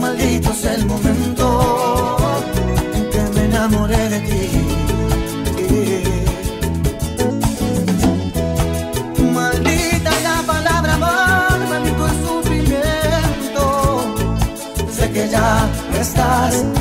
Maldito es el momento en que me enamoré de ti. Maldita la palabra amor, maldito el sufrimiento. Sé que ya no estás.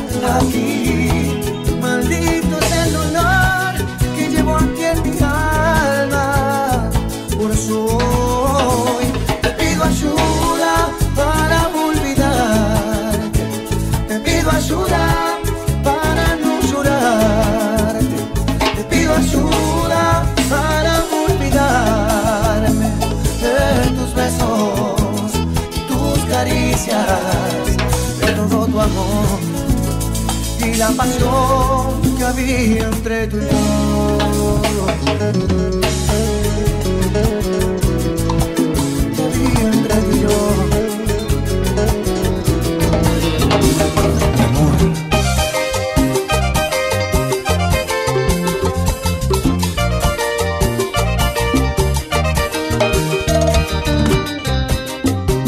la pasión que había entre tú y yo.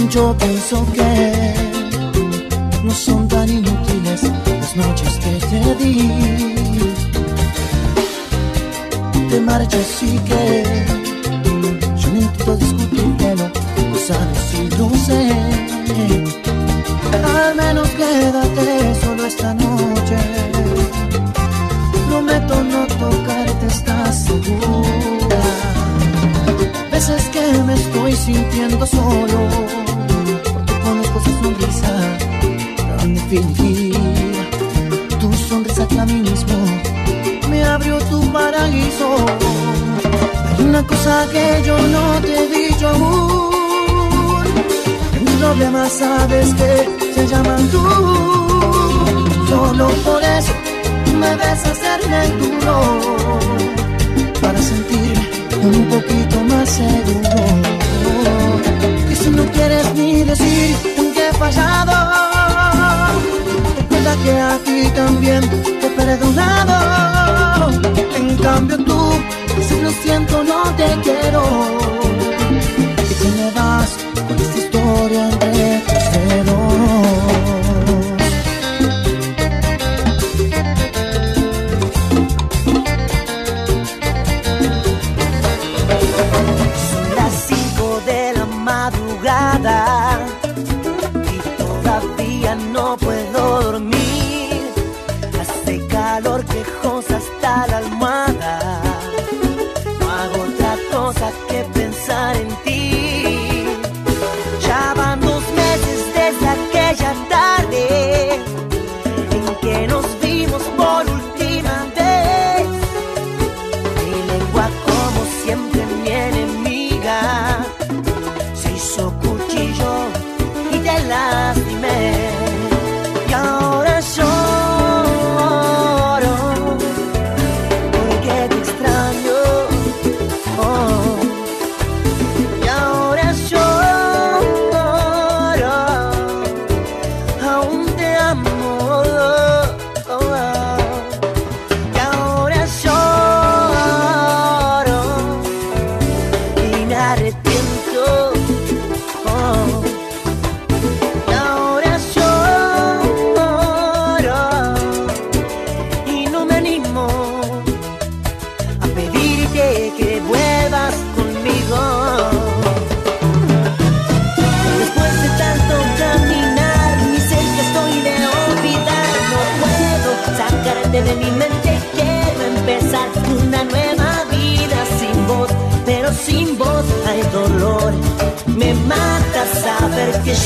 Yo pienso que di. Te marchas y que yo ni no intento discutirlo, lo sabes si lo sé. Al menos quédate solo esta noche. Prometo no tocarte, estás segura. Veces que me estoy sintiendo solo, porque con esa sonrisa tan definitiva. una cosa que yo no te he dicho aún. Mis problemas sabes que se llaman tú. Solo por eso me ves hacerme duro. Para sentirme un poquito más seguro. Y si no quieres ni decir en qué he fallado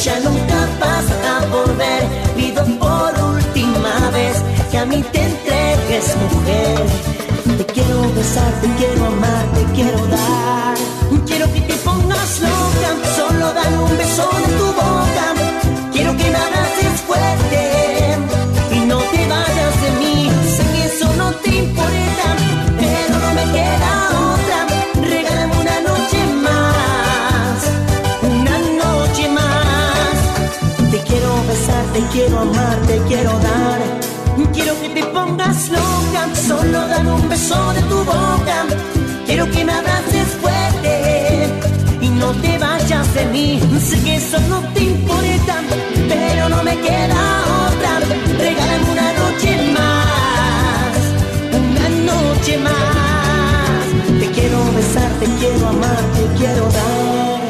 ya nunca vas a volver. Pido por última vez que a mí te entregues, mujer. Te quiero besar, te quiero amar, te quiero dar. Quiero que te pongas loca, solo dan un beso de tu boca. Quiero que me abraces fuerte y no te vayas de mí. Sé que eso no te importa, quiero amar, te quiero dar. Quiero que te pongas loca, solo dan un beso de tu boca. Quiero que me abraces fuerte y no te vayas de mí. Sé que eso no te importa, pero no me queda otra. Regálame una noche más, una noche más. Te quiero besar, te quiero amar, te quiero dar.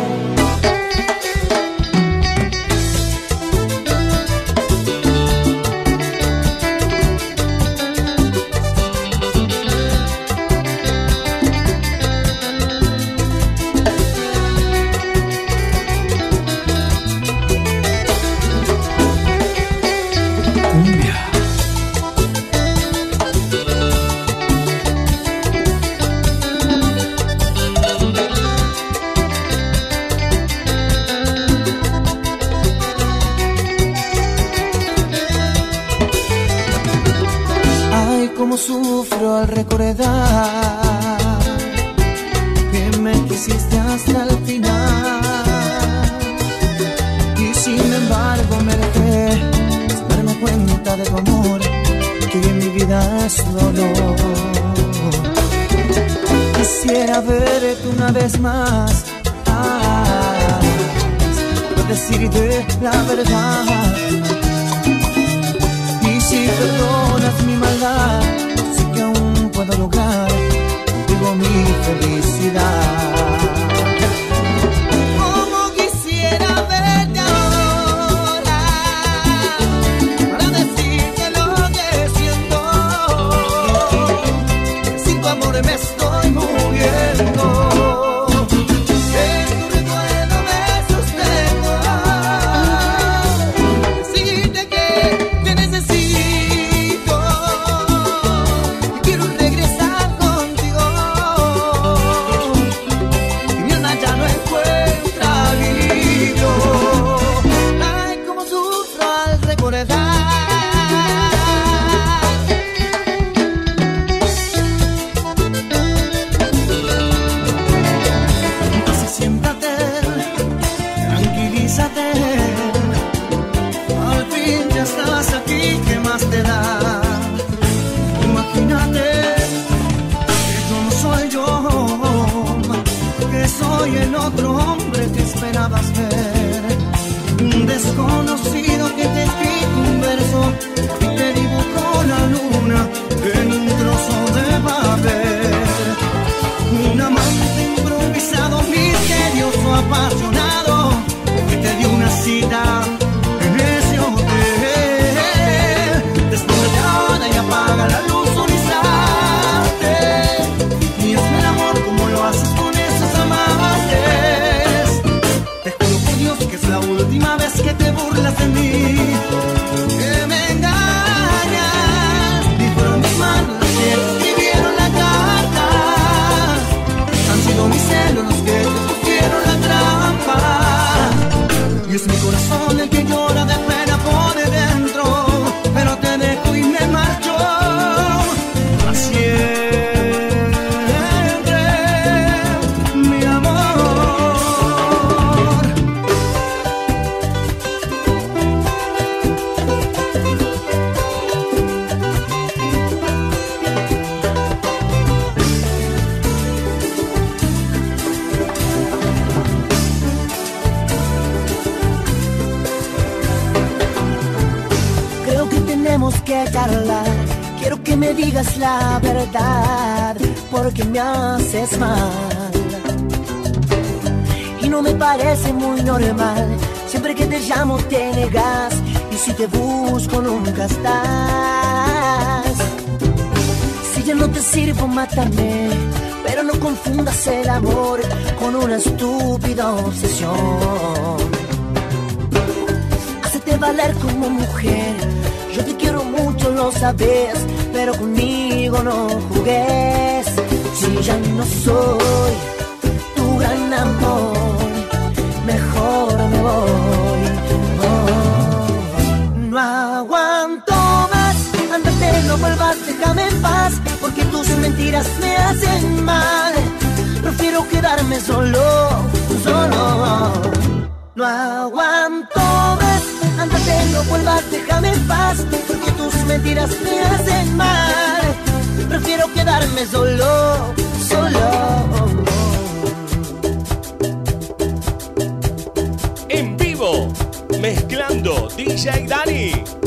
Ay, cómo sufro al recordar que me quisiste hasta el final. Y sin embargo me dejé darme cuenta de tu amor, que hoy en mi vida es dolor. Quisiera verte una vez más, ah, decirte la verdad. Si perdonas mi maldad, sé que aún puedo lograr contigo mi felicidad. Y no me parece muy normal. Siempre que te llamo te negas, y si te busco nunca estás. Si ya no te sirvo, mátame. Pero no confundas el amor con una estúpida obsesión. Hacete valer como mujer. Yo te quiero mucho, lo sabes, pero conmigo no jugues. Si ya no soy tu gran amor, mejor me voy. Oh, no aguanto más, ándate, no vuelvas, déjame en paz, porque tus mentiras me hacen mal. Prefiero quedarme solo, solo. No aguanto más, ándate, no vuelvas, déjame en paz, porque tus mentiras me hacen mal. Prefiero quedarme solo, solo. En vivo, mezclando DJ Dani.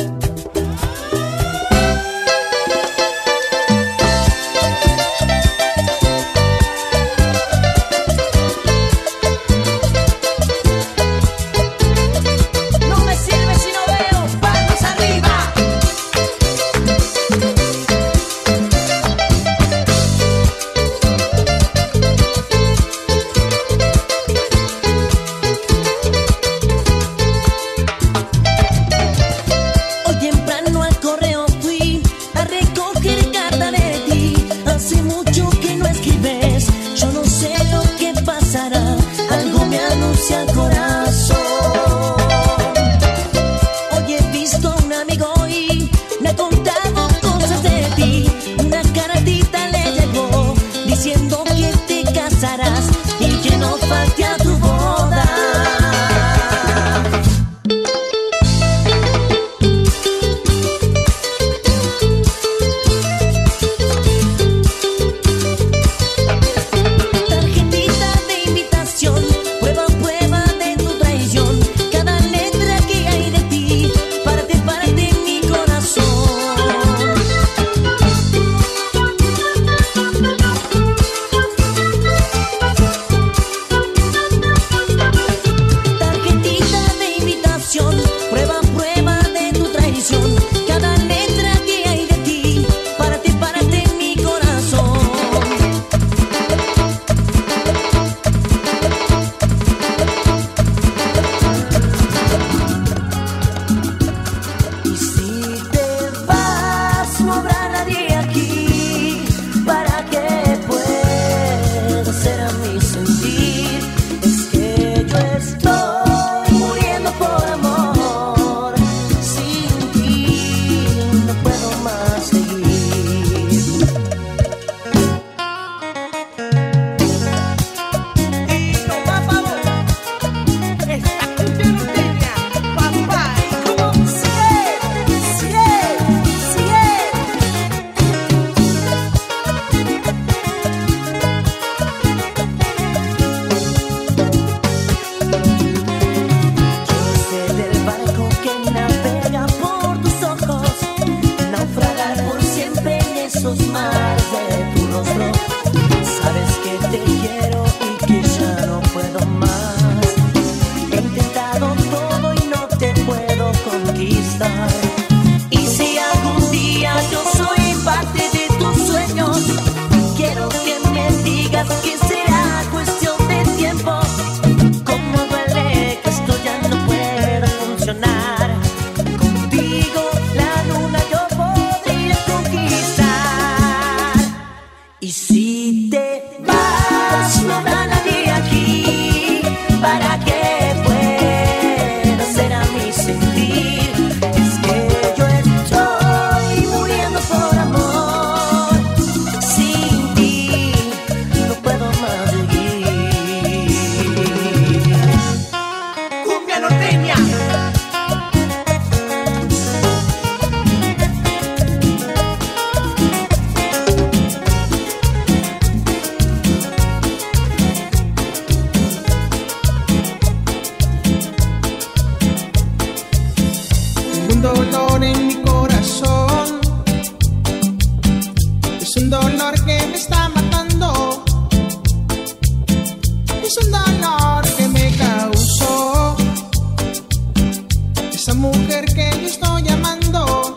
esa mujer que yo estoy amando.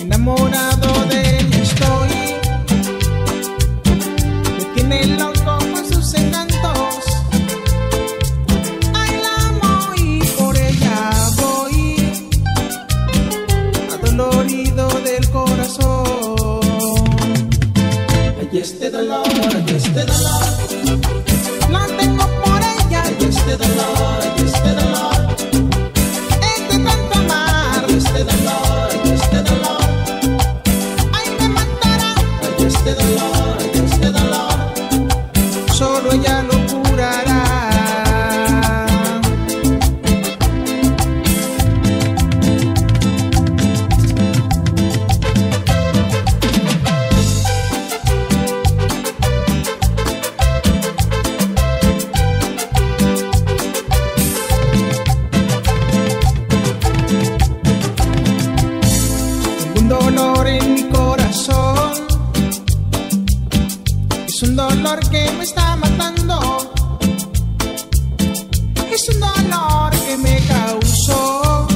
Enamorado de ella estoy. Me tiene loco con sus encantos. Ay, la amo y por ella voy. Adolorido del corazón. Ay, este dolor, ay, este dolor. dolor que me está matando. Es un dolor que me causó.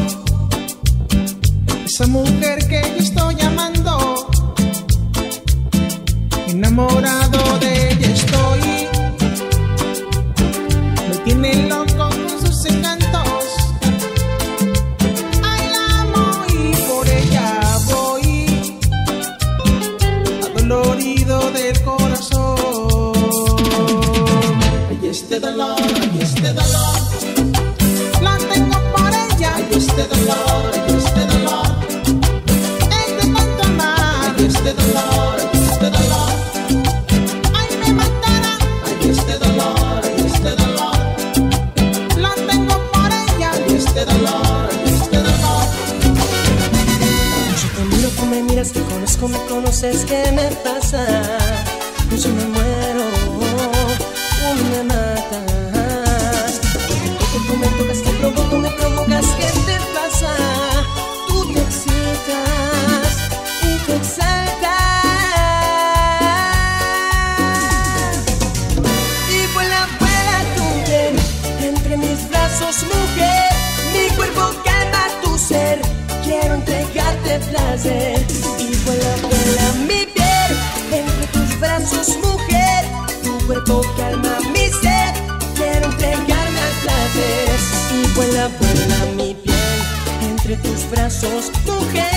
Esa mujer que yo estoy llamando, Enamorada. este dolor, la tengo por ella. Este dolor, este dolor, es de tanto amar. Este dolor, este dolor, ay me matará, ay este dolor, este dolor, la tengo por ella. Este dolor, este dolor. Yo te miro, tú me miras, te conozco, me conoces, ¿qué me pasa? Yo me muero mi piel entre tus brazos, mujer.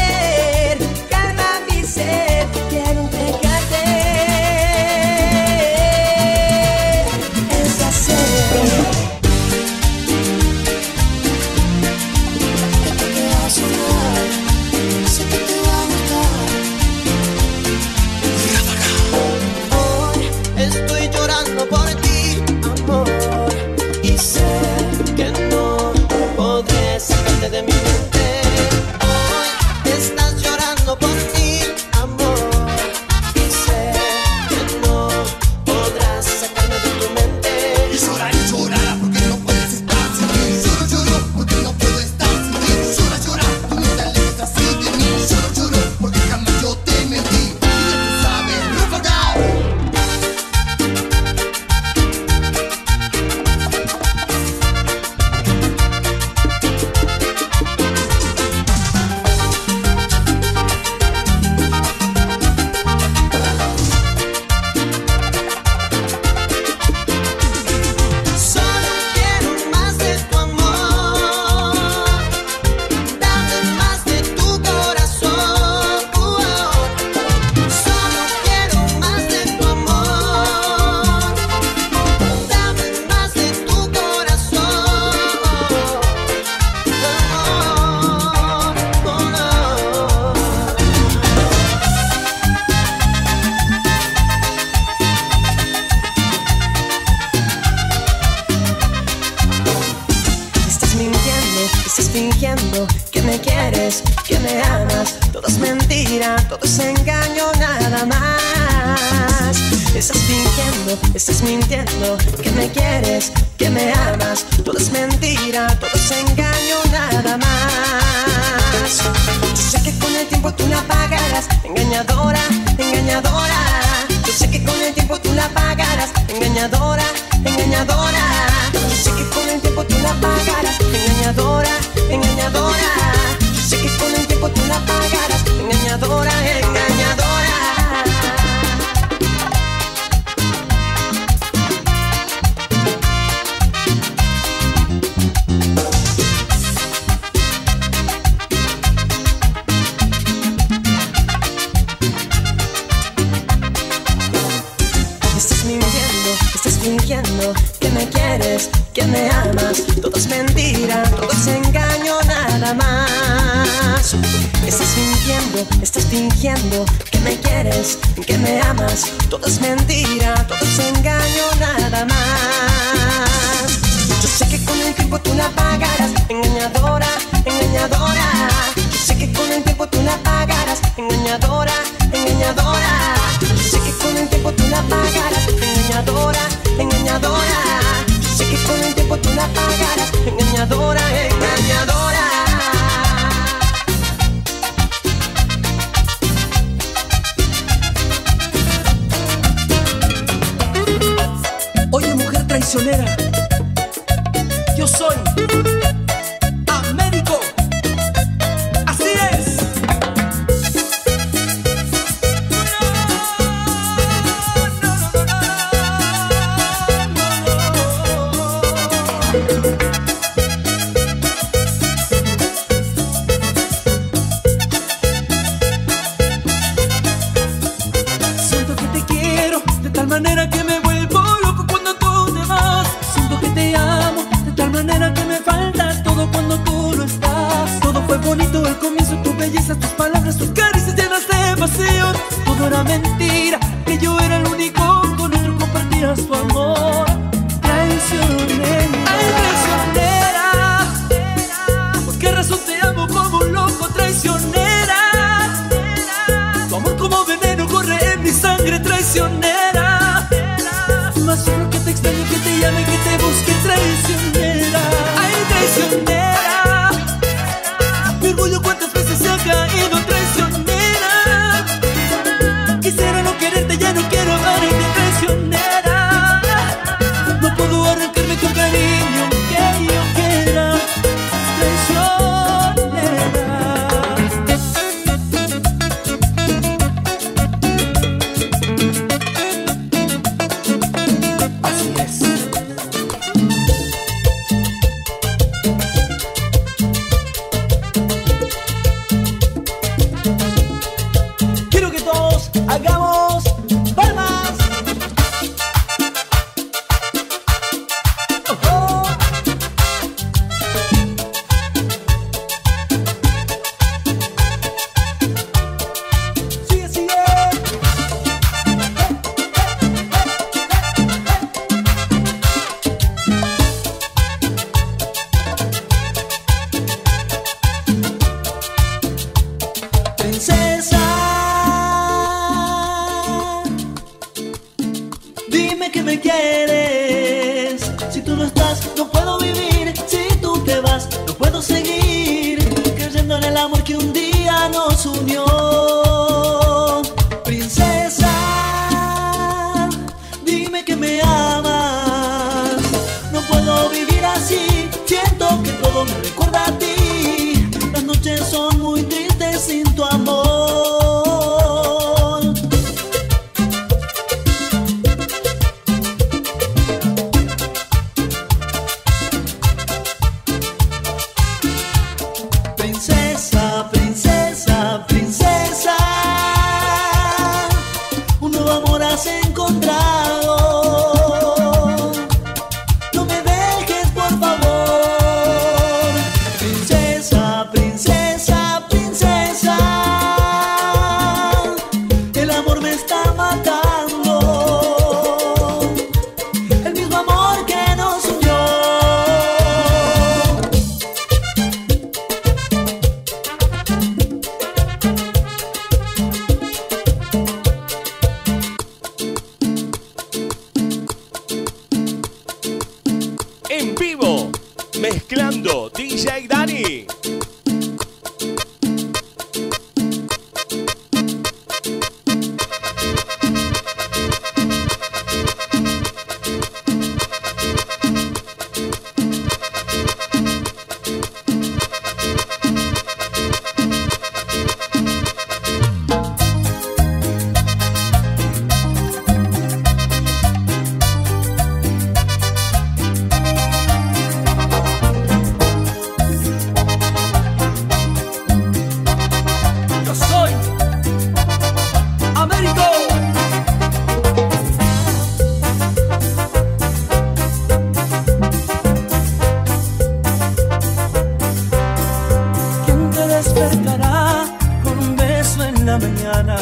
mintiendo, que me quieres, que me amas. Todo es mentira, todo es engaño, nada más. Yo sé que con el tiempo tú la pagarás, engañadora, engañadora. Yo sé que con el tiempo tú la pagarás, engañadora, engañadora. Yo sé que con el tiempo tú la pagarás, engañadora, engañadora. Yo sé que con el tiempo tú la pagarás, engañadora, engañadora. Fingiendo que me quieres, que me amas. Todo es mentira, todo es engaño, nada más. Estás mintiendo, estás fingiendo que me quieres, que me amas. Todo es mentira, todo es engaño, nada más. Yo sé que con el tiempo tú la pagarás, engañadora, engañadora. Yo sé que con el tiempo tú la pagarás, engañadora, engañadora. Engañadora. Sé que con el tiempo tú la pagarás, engañadora, engañadora. Sangre nos. despertará con un beso en la mañana.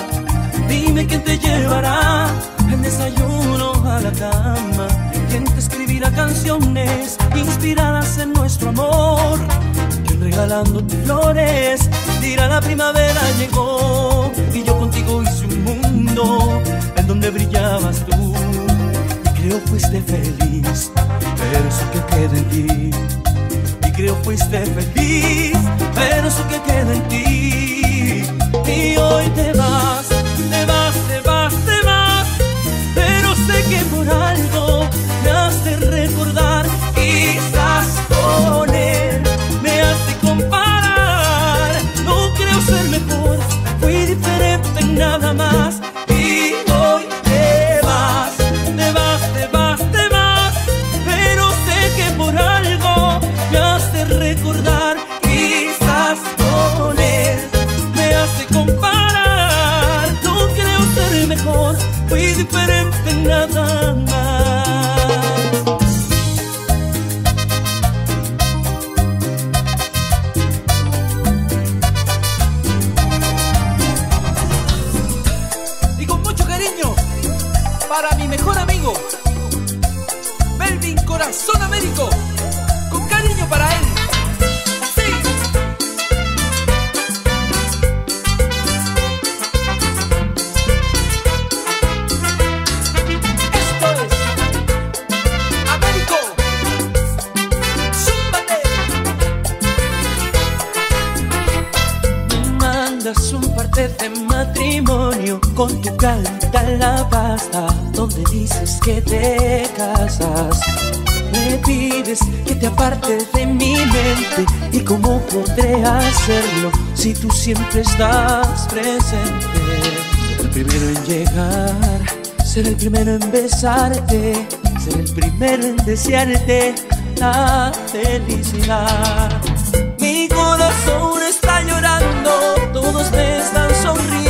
Dime quién te llevará el desayuno a la cama. Quién te escribirá canciones inspiradas en nuestro amor. Quién regalándote flores dirá la primavera llegó. Y yo contigo hice un mundo en donde brillabas tú. Y creo fuiste feliz, pero eso que queda en ti Creo fuiste feliz, pero eso que queda en ti. Y hoy te vas, donde dices que te casas. Me pides que te apartes de mi mente y cómo podré hacerlo si tú siempre estás presente. Ser el primero en llegar, ser el primero en besarte, ser el primero en desearte la felicidad. Mi corazón está llorando, todos me están sonriendo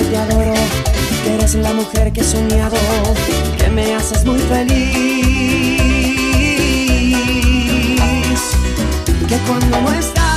que te adoro, que eres la mujer que he soñado, que me haces muy feliz. Que cuando no estás,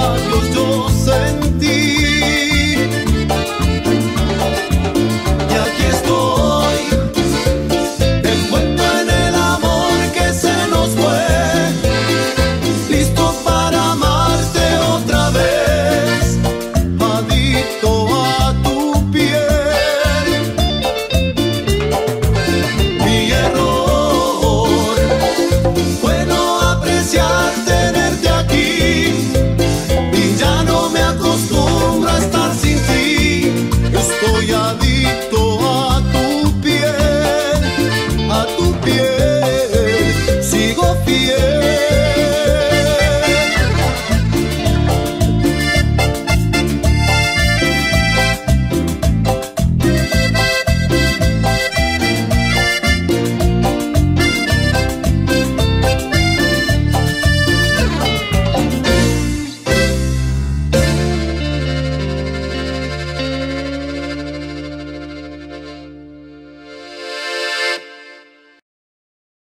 labios yo sentí